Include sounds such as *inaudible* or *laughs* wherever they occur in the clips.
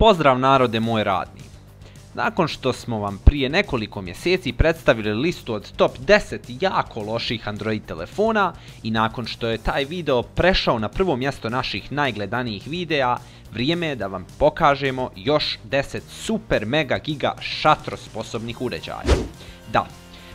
Pozdrav narode moj radni. Nakon što smo vam prije nekoliko mjeseci predstavili listu od top 10 jako loših Android telefona i nakon što je taj video prešao na prvo mjesto naših najgledanijih videa, vrijeme je da vam pokažemo još 10 super mega giga šatro sposobnih uređaja. Da,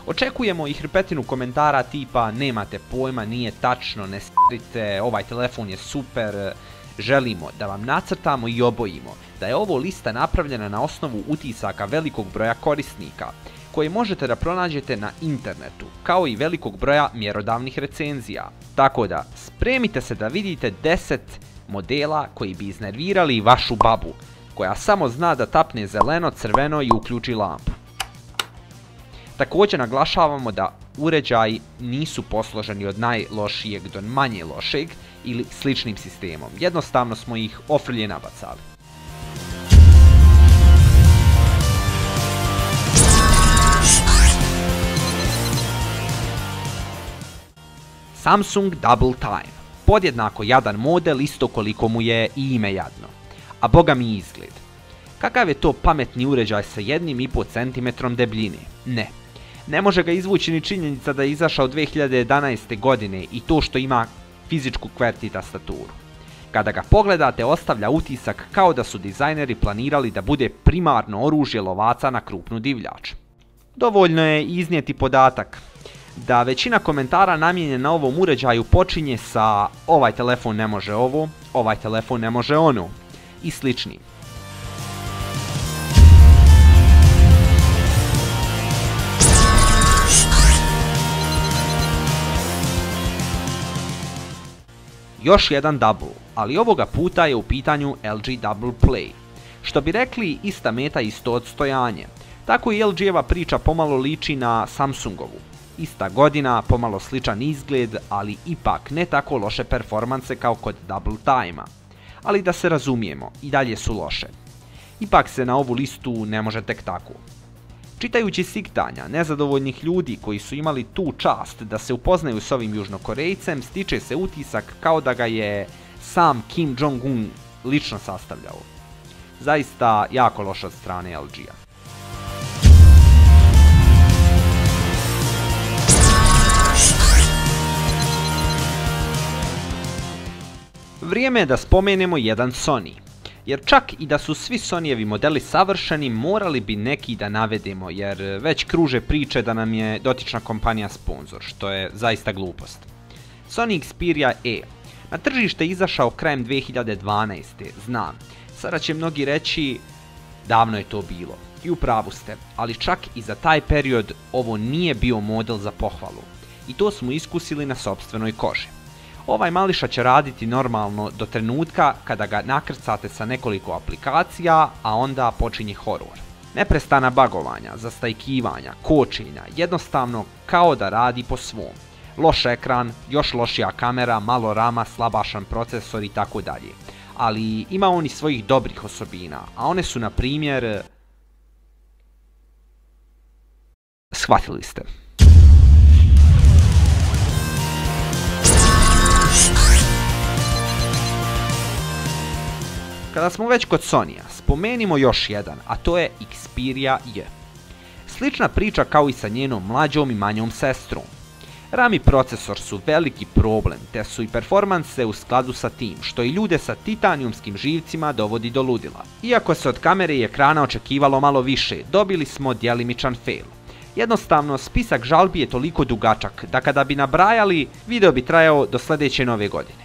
Očekujemo i hrpetinu komentara tipa nemate pojma, nije tačno, ne s***ite, ovaj telefon je super, želimo da vam nacrtamo i obojimo da je ovo lista napravljena na osnovu utisaka velikog broja korisnika, koje možete da pronađete na internetu, kao i velikog broja mjerodavnih recenzija. Tako da, spremite se da vidite 10 modela koji bi iznervirali vašu babu, koja samo zna da tapne zeleno, crveno i uključi lampu. Također naglašavamo da uređaji nisu posloženi od najlošijeg do manje lošeg ili sličnim sistemom. Jednostavno smo ih ofrlje nabacali. Samsung Double Time. Podjednako jadan model isto koliko mu je i ime jadno. A boga mi izgled. Kakav je to pametni uređaj sa jednim i cm debljine? Ne, ne može ga izvući ni činjenica da je izašao 2011. godine i to što ima fizičku QWERTY tastaturu. Kada ga pogledate ostavlja utisak kao da su dizajneri planirali da bude primarno oružje lovaca na krupnu divljač. Dovoljno je iznijeti podatak da većina komentara namijenjena ovom uređaju počinje sa ovaj telefon ne može ovo, ovaj telefon ne može ono i sličnim. Još jedan double, ali ovoga puta je u pitanju LG Double Play. Što bi rekli ista meta isto odstojanje. Tako i LG-eva priča pomalo liči na Samsungovu. Ista godina, pomalo sličan izgled, ali ipak ne tako loše performanse kao kod Double Time-a. Ali da se razumijemo, i dalje su loše. Ipak se na ovu listu ne može tek tako. Čitajući siktanja nezadovoljnih ljudi koji su imali tu čast da se upoznaju s ovim južnokorejcem, stiče se utisak kao da ga je sam Kim Jong-un lično sastavljao. Zaista jako loš od strane LG-a. Vrijeme je da spomenemo jedan Sony jer čak i da su svi Sonyevi modeli savršeni, morali bi neki da navedemo, jer već kruže priče da nam je dotična kompanija sponsor, što je zaista glupost. Sony Xperia E. Na tržište izašao krajem 2012. Znam, sada će mnogi reći davno je to bilo. I u pravu ste, ali čak i za taj period ovo nije bio model za pohvalu. I to smo iskusili na sobstvenoj koži. Ovaj mališa će raditi normalno do trenutka kada ga nakrcate sa nekoliko aplikacija, a onda počinje horor. Neprestana bagovanja, zastajkivanja, kočenja, jednostavno kao da radi po svom. Loš ekran, još lošija kamera, malo rama, slabašan procesor i tako dalje. Ali ima on i svojih dobrih osobina, a one su na primjer... Shvatili ste. Kada smo već kod Sonija, spomenimo još jedan, a to je Xperia J. Slična priča kao i sa njenom mlađom i manjom sestrom. RAM i procesor su veliki problem, te su i performanse u skladu sa tim, što i ljude sa titanijumskim živcima dovodi do ludila. Iako se od kamere i ekrana očekivalo malo više, dobili smo djelimičan fail. Jednostavno, spisak žalbi je toliko dugačak da kada bi nabrajali, video bi trajao do sljedeće nove godine.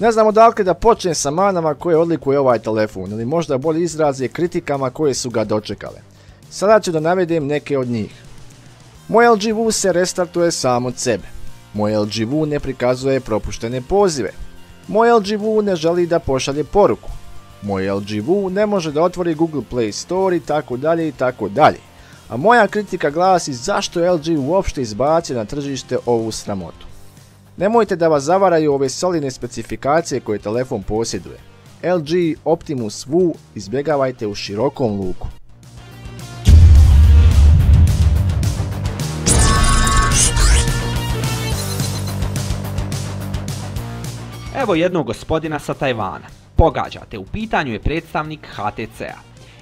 Ne znam odakle da počnem sa manama koje odlikuje ovaj telefon, ili možda bolji izraz je kritikama koje su ga dočekale. Sada ću da navedem neke od njih. Moj LG Vu se restartuje sam od sebe. Moj LG Vu ne prikazuje propuštene pozive. Moj LG Vu ne želi da pošalje poruku. Moj LG Vu ne može da otvori Google Play Store i tako dalje i tako dalje. A moja kritika glasi zašto LG uopšte izbacio na tržište ovu sramotu. Nemojte da vas zavaraju ove solidne specifikacije koje telefon posjeduje. LG Optimus VU izbjegavajte u širokom luku. Evo jednog gospodina sa Tajvana. Pogađate, u pitanju je predstavnik HTC-a.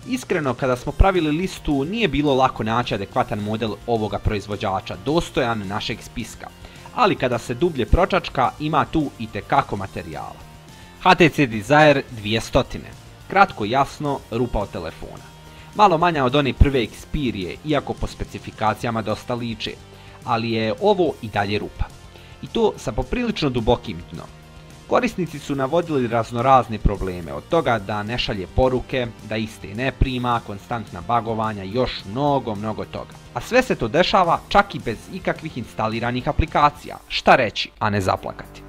Iskreno, kada smo pravili listu, nije bilo lako naći adekvatan model ovoga proizvođača, dostojan našeg spiska. Ali kada se dublje pročačka, ima tu i tekako materijala. HTC Desire 200. Kratko jasno, rupa od telefona. Malo manja od one prve Xperia, iako po specifikacijama dosta liče, ali je ovo i dalje rupa. I to sa poprilično dubokim dnom. Korisnici su navodili raznorazne probleme, od toga da ne šalje poruke, da iste ne prima, konstantna bagovanja i još mnogo, mnogo toga. A sve se to dešava čak i bez ikakvih instaliranih aplikacija. Šta reći, a ne zaplakati.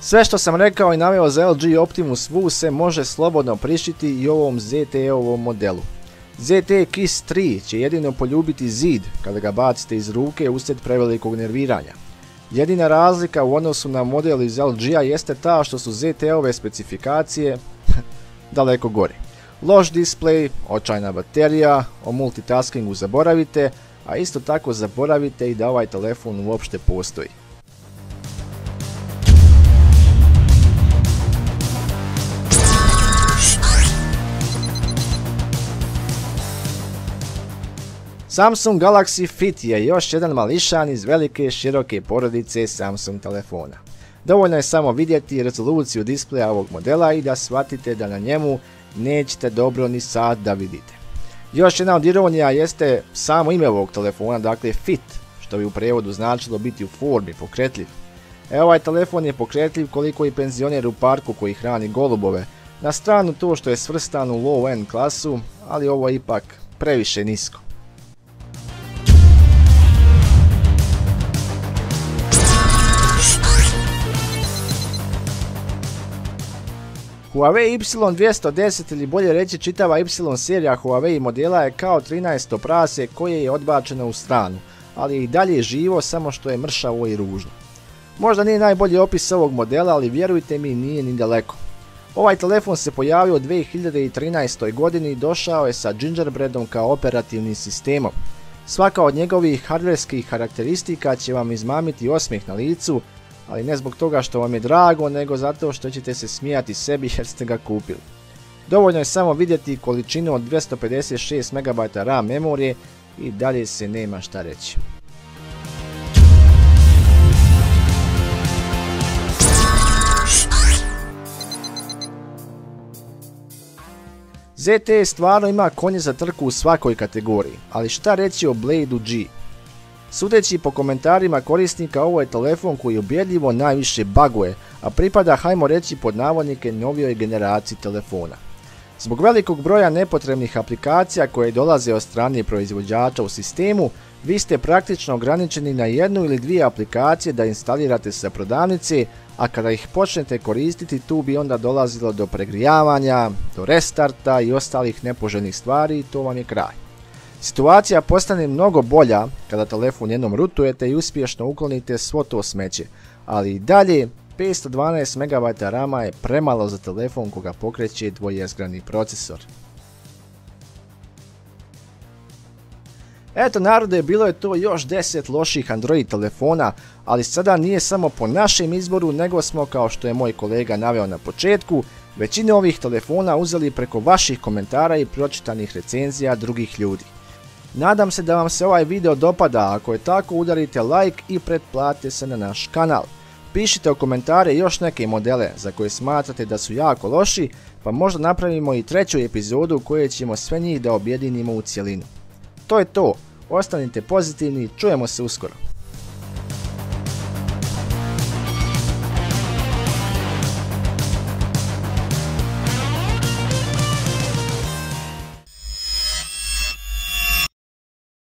Sve što sam rekao i naveo za LG Optimus VU se može slobodno prišiti i ovom ZTE-ovom modelu. Kiss 3 će jedino poljubiti zid kada ga bacite iz ruke uslijed prevelikog nerviranja. Jedina razlika u odnosu na model iz LG-a jeste ta što su ZTE-ove specifikacije *laughs* daleko gore. Loš display, očajna baterija, o multitaskingu zaboravite, a isto tako zaboravite i da ovaj telefon uopšte postoji. Samsung Galaxy Fit je još jedan mališan iz velike široke porodice Samsung telefona. Dovoljno je samo vidjeti rezoluciju displeja ovog modela i da shvatite da na njemu nećete dobro ni sad da vidite. Još jedna od ironija jeste samo ime ovog telefona, dakle Fit, što bi u prevodu značilo biti u formi, pokretljiv. E ovaj telefon je pokretljiv koliko i penzioner u parku koji hrani golubove. Na stranu to što je svrstan u low end klasu, ali ovo je ipak previše nisko. Huawei Y210 ili bolje reći čitava Y serija Huawei modela je kao 13. prase koje je odbačeno u stranu, ali i dalje živo samo što je mršavo i ružno. Možda nije najbolji opis ovog modela, ali vjerujte mi nije ni daleko. Ovaj telefon se pojavio u 2013. godini i došao je sa Gingerbreadom kao operativnim sistemom. Svaka od njegovih hardverskih karakteristika će vam izmamiti osmijeh na licu, ali ne zbog toga što vam je drago, nego zato što ćete se smijati sebi jer ste ga kupili. Dovoljno je samo vidjeti količinu od 256 MB RAM memorije i dalje se nema šta reći. ZTE stvarno ima konje za trku u svakoj kategoriji, ali šta reći o Blade G? Sudeći po komentarima korisnika ovo je telefon koji ubjedljivo najviše baguje, a pripada hajmo reći pod navodnike novijoj generaciji telefona. Zbog velikog broja nepotrebnih aplikacija koje dolaze od strane proizvođača u sistemu, vi ste praktično ograničeni na jednu ili dvije aplikacije da instalirate sa prodavnice, a kada ih počnete koristiti tu bi onda dolazilo do pregrijavanja, do restarta i ostalih nepoželjnih stvari i to vam je kraj. Situacija postane mnogo bolja kada telefon jednom rutujete i uspješno uklonite svo to smeće, ali i dalje 512 MB RAM je premalo za telefon koga pokreće dvojezgrani procesor. Eto narode, bilo je to još 10 loših Android telefona, ali sada nije samo po našem izboru, nego smo, kao što je moj kolega naveo na početku, većinu ovih telefona uzeli preko vaših komentara i pročitanih recenzija drugih ljudi. Nadam se da vam se ovaj video dopada, ako je tako udarite like i pretplatite se na naš kanal. Pišite u komentare još neke modele za koje smatrate da su jako loši, pa možda napravimo i treću epizodu u kojoj ćemo sve njih da objedinimo u cjelinu. To je to, ostanite pozitivni, čujemo se uskoro.